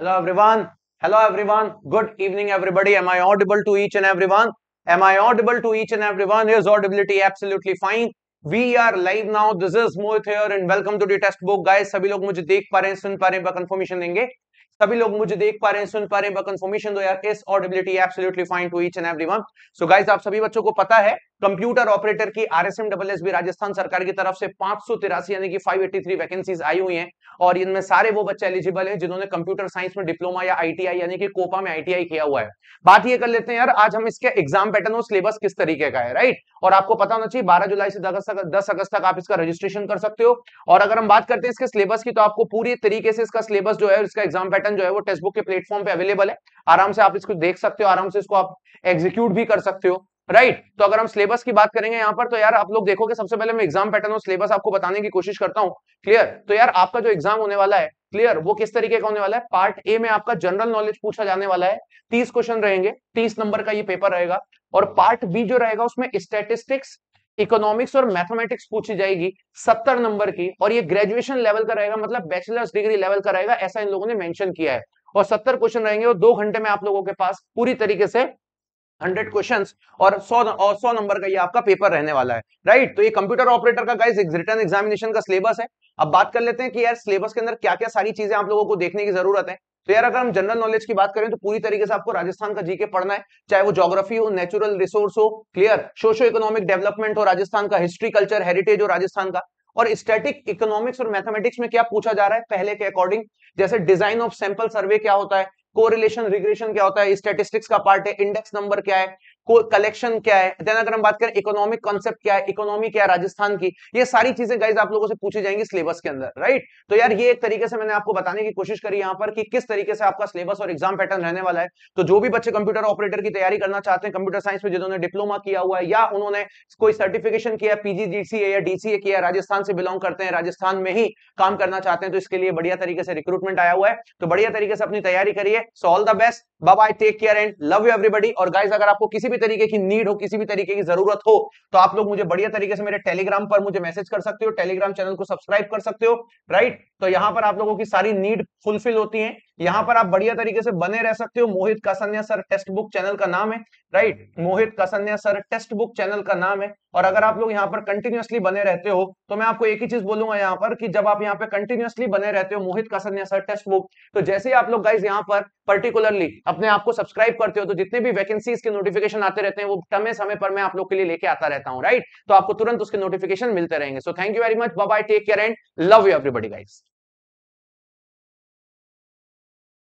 Hello everyone. Hello everyone. Good evening everybody. Am I audible to each and everyone? Am I audible to each and everyone? Is audibility absolutely fine? We are live now. This is Mohit here and welcome to the test book guys. सभी लोग मुझे देख पा रहे हैं सुन पा रहे हैं कंफर्मेशन देंगे सभी लोग मुझे देख पा रहे हैं सुन पा रहे हैं कंफर्मेशन दो यार इस audibility absolutely fine to each and everyone so guys आप सभी बच्चों को पता है कंप्यूटर ऑपरेटर की RSM double S B Rajasthan सरकार की तरफ़ से पाँच यानी कि 583 वैकेंसीज आई हुई हैं और इनमें सारे वो बच्चे एलिजिबल हैं जिन्होंने कंप्यूटर साइंस में डिप्लोमा या आईटीआई यानी कि कोपा में आईटीआई किया हुआ है। बात ये कर लेते हैं यार, आज हम इसके एग्ज़ाम पैटर्न और सिलेबस किस तरीके का है राइट और आपको पता होना चाहिए, बारह जुलाई से दस अगस्त तक आप इसका रजिस्ट्रेशन कर सकते हो। और अगर हम बात करते हैं इसके सिलेबस की तो आपको पूरी तरीके से इसका सिलेबस जो है, इसका एग्ज़ाम पैटर्न जो है, वो टेक्स्ट बुक के प्लेटफॉर्म पे अवेलेबल है। आराम से आप इसको देख सकते हो, आराम से इसको आप एग्जीक्यूट भी कर सकते हो। राइट. तो अगर हम सिलेबस की बात करेंगे यहाँ पर तो यार आप लोग देखोगे सबसे पहले मैं एग्ज़ाम पैटर्न और सिलेबस आपको बताने की कोशिश करता हूँ। क्लियर तो यार आपका जो एग्ज़ाम होने वाला है क्लियर वो किस तरीके का होने वाला है? पार्ट ए में आपका जनरल नॉलेज पूछा जाने वाला है। तीस क्वेश्चन रहेंगे, तीस नंबर का ये पेपर रहेगा और पार्ट बी जो रहेगा उसमें स्टेटिस्टिक्स इकोनॉमिक्स और मैथमेटिक्स पूछी जाएगी सत्तर नंबर की और ये ग्रेजुएशन लेवल का रहेगा मतलब बैचलर्स डिग्री लेवल का रहेगा, ऐसा इन लोगों ने मेंशन किया है। और सत्तर क्वेश्चन रहेंगे और दो घंटे में आप लोगों के पास पूरी तरीके से हंड्रेड क्वेश्चन और सौ और सौ नंबर का ये आपका पेपर रहने वाला है, राइट? तो ये कंप्यूटर ऑपरेटर का गाइस रिटर्न एग्जामिनेशन का सिलेबस है। अब बात कर लेते हैं कि यार सिलेबस के अंदर क्या क्या सारी चीज़ें आप लोगों को देखने की ज़रूरत है। तो यार अगर हम जनरल नॉलेज की बात करें तो पूरी तरीके से आपको राजस्थान का जीके पढ़ना है, चाहे वो ज्योग्राफी हो नेचुरल रिसोर्स हो क्लियर सोशो इकोनॉमिक डेवलपमेंट हो, राजस्थान का हिस्ट्री कल्चर हेरिटेज हो, राजस्थान का। और स्टैटिक इकोनॉमिक्स और मैथमेटिक्स में क्या पूछा जा रहा है? पहले के अकॉर्डिंग जैसे डिज़ाइन ऑफ़ सैंपल सर्वे क्या होता है? कोरिलेशन रिग्रेशन क्या होता है? स्टेटिस्टिक्स का पार्ट है। इंडेक्स नंबर क्या है? कलेक्शन क्या है? देन अगर हम बात करें इकोनॉमिक कॉन्सेप्ट क्या है इकोनॉमी क्या है, राजस्थान की, ये सारी चीज़ें गाइज़ आप लोगों से पूछी जाएँगी सिलेबस के अंदर राइट तो यार ये एक तरीके से मैंने आपको बताने की कोशिश करी यहाँ पर कि किस तरीके से आपका सिलेबस और एग्ज़ाम पैटर्न रहने वाला है। तो जो भी बच्चे कंप्यूटर ऑपरेटर की तैयारी करना चाहते हैं कंप्यूटर साइंस में जिन्होंने डिप्लोमा किया हुआ है या उन्होंने कोई सर्टिफिकेशन किया पीजीडीसीए या डीसीए किया राजस्थान से बिलोंग करते हैं, राजस्थान में ही काम करना चाहते हैं तो इसके लिए बढ़िया तरीके से रिक्रूटमेंट आया हुआ है। तो बढ़िया तरीके से अपनी तैयारी करिए so all the best bye take care and love you everybody और गाइज़ अगर आपको किसी भी तरीके की नीड हो, किसी भी तरीके की ज़रूरत हो तो आप लोग मुझे बढ़िया तरीके से मेरे टेलीग्राम पर मुझे मैसेज कर सकते हो टेलीग्राम चैनल को सब्सक्राइब कर सकते हो राइट तो यहाँ पर आप लोगों की सारी नीड फुलफिल होती है। यहाँ पर आप बढ़िया तरीके से बने रह सकते हो। Mohit Kasanya sir text book channel का नाम है right? Mohit Kasanya sir text book channel का नाम है। और अगर आप लोग यहाँ पर कंटिन्यूसली बने रहते हो तो मैं आपको एक ही चीज़ बोलूँगा यहाँ पर कि जब आप यहाँ पे कंटिन्यूसली बने रहते हो Mohit Kasanya sir text book तो जैसे ही आप लोग गाइज़ यहाँ पर पर्टिकुलरली अपने आप को सब्सक्राइब करते हो तो जितने भी वैकेंसीज के नोटिफिकेशन आते रहते हैं वो समय समय पर मैं आप लोग के लिए लेके आता रहता हूँ राइट? तो आपको तुरंत उसके नोटिफिकेशन मिलते रहेंगे। So thank you very much bye take care and love you everybody guys